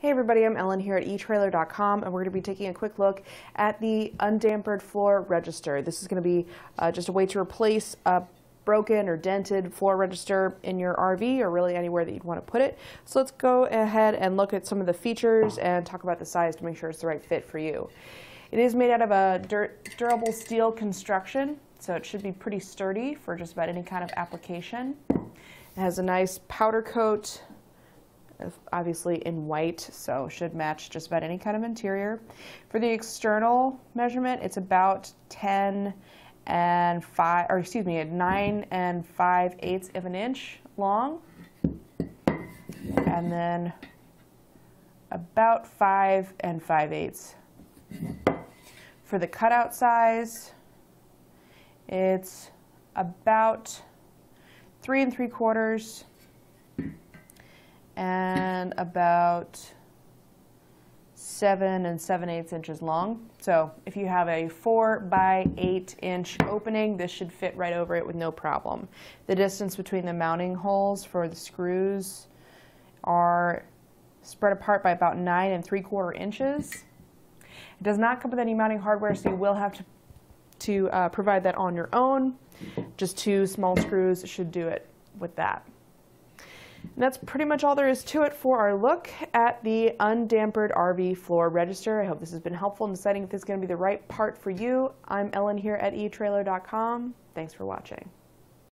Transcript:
Hey everybody, I'm Ellen here at eTrailer.com and we're going to be taking a quick look at the undampered floor register. This is going to be uh, just a way to replace a broken or dented floor register in your RV or really anywhere that you'd want to put it. So let's go ahead and look at some of the features and talk about the size to make sure it's the right fit for you. It is made out of a dur durable steel construction, so it should be pretty sturdy for just about any kind of application. It has a nice powder coat obviously in white, so should match just about any kind of interior. For the external measurement, it's about 10 and 5, or excuse me, 9 and 5 eighths of an inch long. And then about 5 and 5 eighths. For the cutout size, it's about 3 and 3 quarters and about seven and seven eighths inches long. So if you have a four by eight inch opening, this should fit right over it with no problem. The distance between the mounting holes for the screws are spread apart by about nine and three quarter inches. It does not come with any mounting hardware, so you will have to, to uh, provide that on your own. Just two small screws should do it with that. And that's pretty much all there is to it for our look at the undampered RV floor register. I hope this has been helpful in deciding if this is going to be the right part for you. I'm Ellen here at eTrailer.com. Thanks for watching.